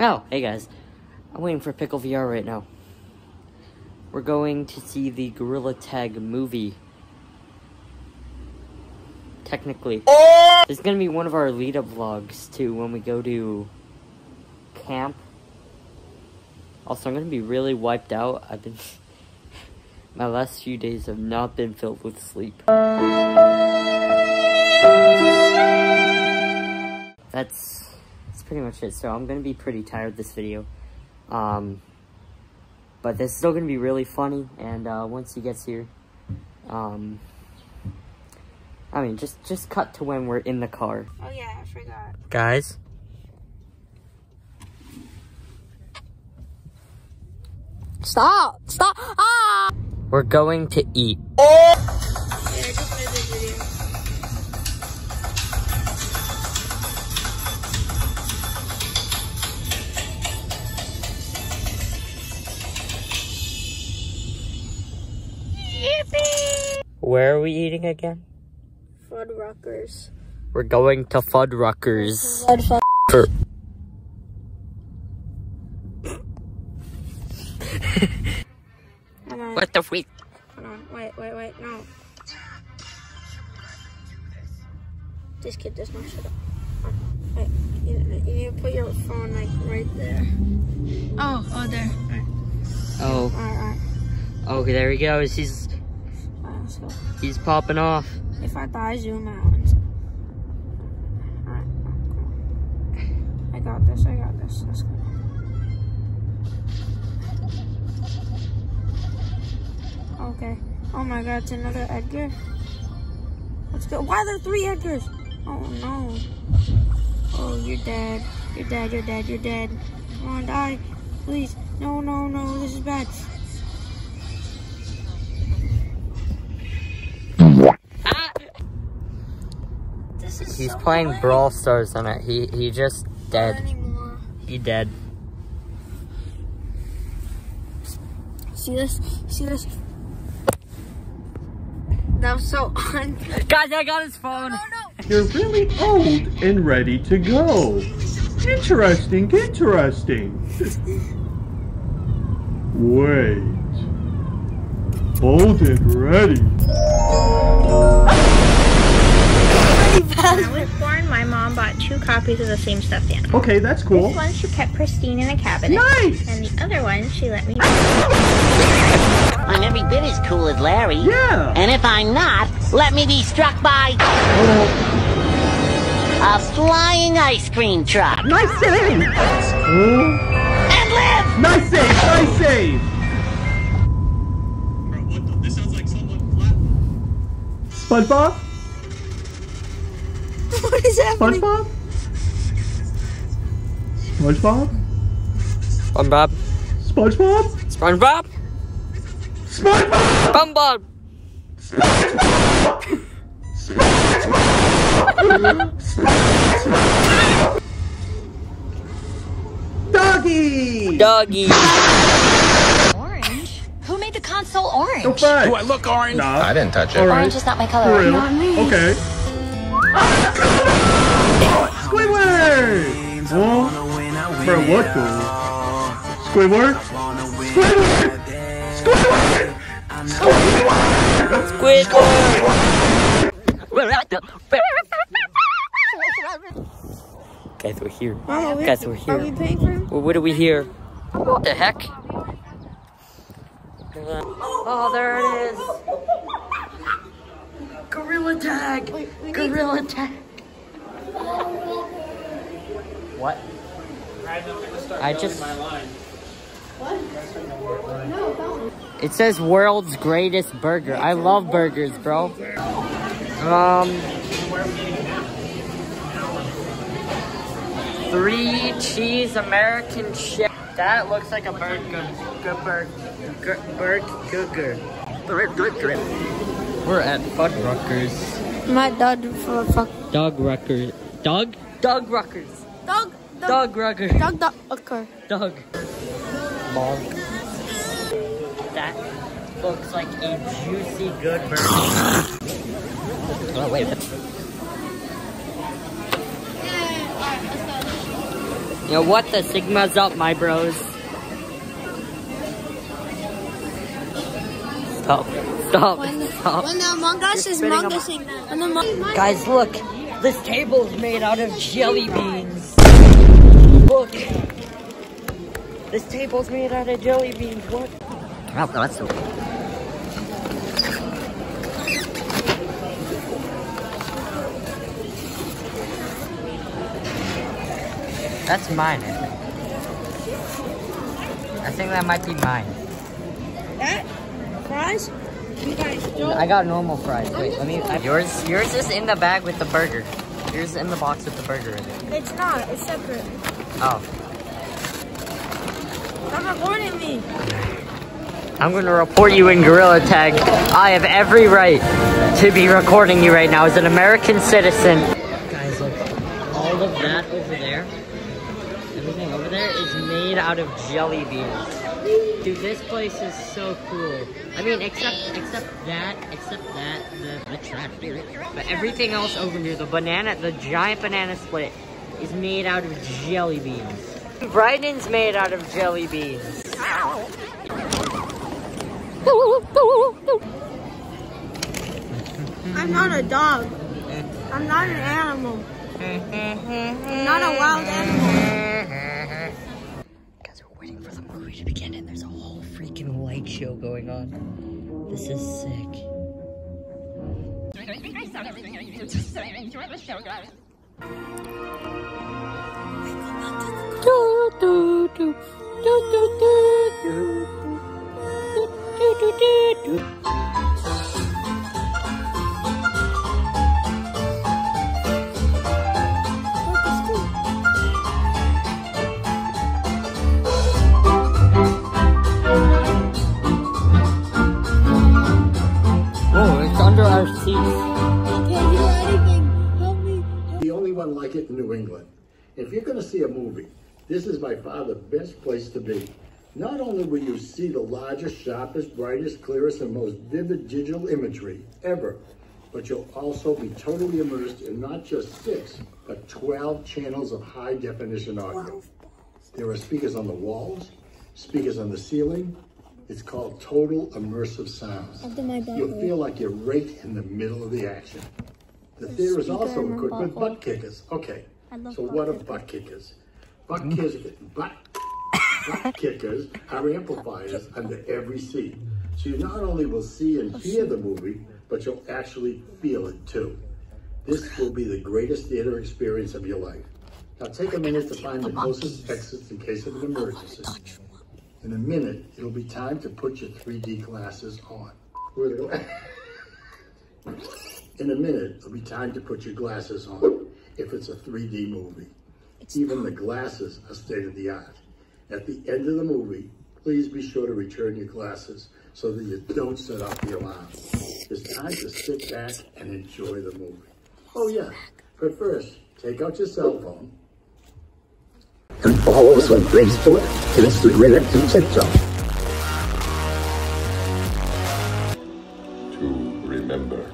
Oh, hey guys. I'm waiting for Pickle VR right now. We're going to see the Gorilla Tag movie. Technically. Oh! It's gonna be one of our lead-up vlogs, too, when we go to camp. Also, I'm gonna be really wiped out. I've been... My last few days have not been filled with sleep. That's pretty much it. So I'm gonna be pretty tired this video. Um, but this is still gonna be really funny. And uh, once he gets here, um, I mean, just just cut to when we're in the car. Oh yeah, I forgot. Guys. Stop! Stop! Ah! We're going to eat. Yeah, Where are we eating again? Fuddruckers. We're going to Fuddruckers. Fud fud. For Come on. what the freak? Hold on. Wait, wait, wait. No. This kid does not shut up. Wait, you, you need to put your phone like right there. Oh, oh, there. Oh, Alright, alright. okay, there he goes. He's Alright, let's go. He's popping off. If I die, zoom out. I got this, I got this. Let's go. Okay. Oh my god, it's another Edgar. Let's go. Why are there three Edgars? Oh no. Oh, you're dead. You're dead, you're dead, you're dead. Come on, die. Please. No, no, no, this is bad. He's playing lame. Brawl Stars on it. He he just Not dead. He dead. See this? See this? That was so un. Guys, I got his phone. no, no. You're really old and ready to go. Interesting, interesting. Wait. Old and ready. When I was born, my mom bought two copies of the same stuffed animal. Okay, that's cool. This one she kept pristine in a cabinet. Nice! And the other one she let me. I'm every bit as cool as Larry. Yeah. And if I'm not, let me be struck by a flying ice cream truck Nice save! Oh, and live! nice save, nice save! SpongeBob? What is happening? SpongeBob? SpongeBob? SpongeBob. SpongeBob? SpongeBob. SpongeBob! SpongeBob. Doggy! Doggy. Orange? Who made the console orange? Go back. Do I look orange? Nah. I didn't touch it. All right. Orange is not my color. For. Not me. Okay. Squidward! Oh, for what though? Squidward? Squidward! Squidward! Squidward! Squidward! We're at the Guys, we're here. Mom, are we, Guys, we're Are we here. paying for him? Well, what do we hear? What the heck? Oh, there it is. Gorilla tag. Gorilla tag. What? I just. It says world's greatest burger. I love burgers, bro. Um. Three cheese American chef. That looks like a burger. Burger. Burger. Burger. We're at Fuddruckers. My dad for fuck. Dog Ruckers. Dog? Dog Ruckers. Dog. Dog Rucker. Dog. Dog. Okay. Dog. Bonk. That looks like a juicy good burger. oh, wait. Yo, what the Sigma's up, my bros? Stop. Stop. When, Stop. when the Among Us You're is spitting Among Us, when the Among Guys, look. This table is made out of jelly beans. Look. This table's made out of jelly beans. What? Oh, that's so That's mine, I think. I think that might be mine. That fries? You guys don't. I got normal fries. Wait, let me. I, yours, yours is in the bag with the burger. Yours is in the box with the burger in it. It's not. It's separate. Oh, Stop recording me. I'm gonna report you in Gorilla Tag. I have every right to be recording you right now as an American citizen. Guys, look, all of that over there, everything over there is made out of jelly beans. Dude, this place is so cool. I mean, except except that, except that, the, the trash. But everything else over here, the banana, the giant banana split, is made out of jelly beans. Brighton's made out of jelly beans. I'm not a dog. I'm not an animal. I'm not a wild animal. Guys, we're waiting for the movie begin, and there's a whole freaking light show going on. This is sick. If you're going to see a movie, this is by far the best place to be. Not only will you see the largest, sharpest, brightest, clearest, and most vivid digital imagery ever, but you'll also be totally immersed in not just six, but 12 channels of high definition audio. There are speakers on the walls, speakers on the ceiling. It's called total immersive sounds. After my butt You'll feel like you're right in the middle of the action. The theater is also equipped with butt kickers. Okay, I love so what are butt kickers? Butt kickers, butt, butt kickers are amplifiers under every seat. So you not only will see and hear the movie, but you'll actually feel it too. This will be the greatest theater experience of your life. Now take a minute to find the closest exits in case of an emergency. In a minute, it'll be time to put your 3D glasses on. Where to go? In a minute, it'll be time to put your glasses on if it's a 3D movie. Even the glasses are state of the art. At the end of the movie, please be sure to return your glasses so that you don't set off the alarm. It's time to sit back and enjoy the movie. Oh yeah, but first, take out your cell phone. And follow us on Facebook, Instagram, and TikTok. to remember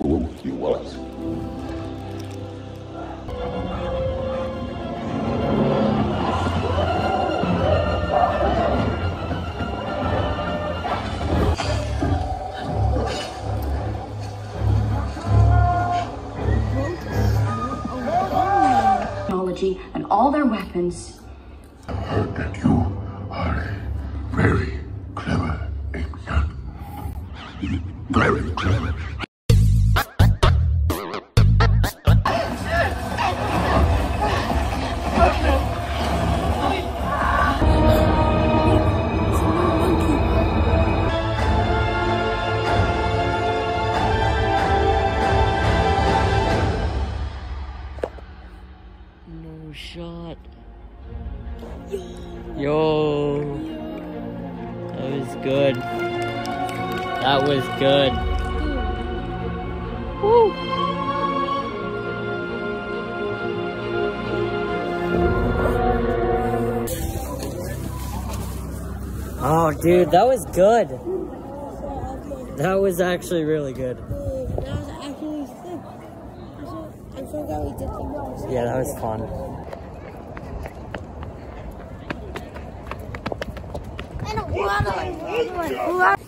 who he was. Technology and all their weapons. I've heard that you Yo. That was good. That was good. Woo. Oh, dude, that was good. That was actually really good. That was actually sick. I forgot we did. Yeah, that was fun. In a water.